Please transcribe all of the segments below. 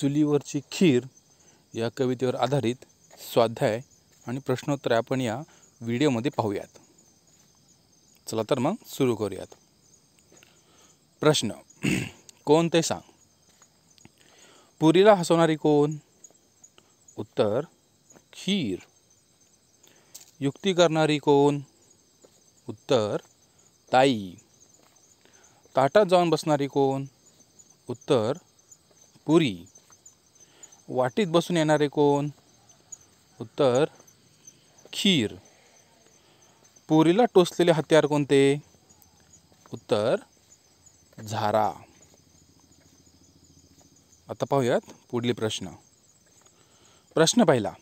चुलीवरची खीर या कवितेवर आधारित स्वाध्याय आणि प्रश्नोत्तर आपण या व्हिडिओमध्ये पाहूयात. चला तर मग सुरू करूयात. प्रश्न. कोण ते सांग? पुरीला हसवणारी कोण? उत्तर. खीर. युक्ती करणारी कोण? उत्तर. ताई. ताटात जाऊन बसणारी कोण? उत्तर. पुरी. वाटीत बसून येणारे कोण? उत्तर खीर. पुरीला टोचलेले हत्यार कोणते? उत्तर झारा. आता पाहूयात पुढले प्रश्न. प्रश्न पहिला.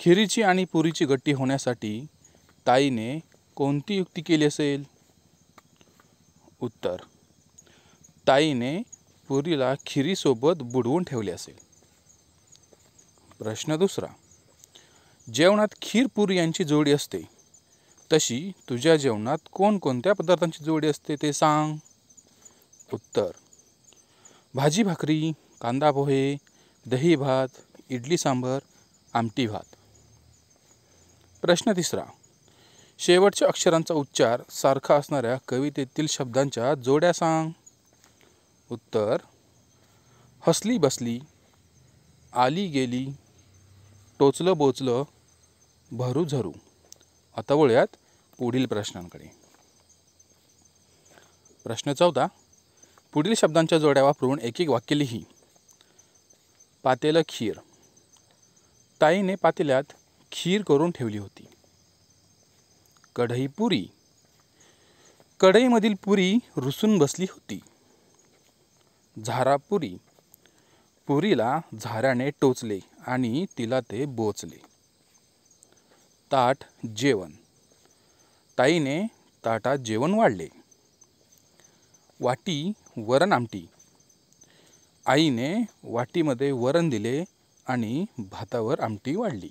खिरीची आणि पुरीची गट्टी होण्यासाठी ताईने कोणती युक्ती केली असेल? उत्तर. ताईने पुरीला खिरीसोबत बुडवून ठेवले असेल. प्रश्न दुसरा. जेवणात खीर पुरी यांची जोडी असते. तशी तुझ्या जेवणात कोणकोणत्या पदार्थांची जोडी असते ते सांग. उत्तर. भाजी भाकरी कांदा पोहे दही भात इडली सांबर आमटी भात. प्रश्न तिसरा. शेवटच्या अक्षरांचा उच्चार सारखा असणाऱ्या कवितेतील शब्दांच्या जोड्या सांग. उत्तर. हसली बसली आली गेली टोचलं बोचलं भरू झरू आता वळूयात पुढील प्रश्नांकडे. प्रश्न चौदा. पुढील शब्दांच्या जोड्या वापरून एक एक वाक्य लिही. पातेलं खीर. ताईने पातेल्यात खीर करून ठेवली होती. कढई पुरी. कढईमधील पुरी रुसून बसली होती. झारा पुरी. पुरीला झाऱ्याने टोचले. आणि तिला ते बोचले. ताट जेवण. ताईने ताटात जेवण वाढले. वाटी वरण आमटी. आईने वाटीमध्ये वरण दिले आणि भातावर आमटी वाढली.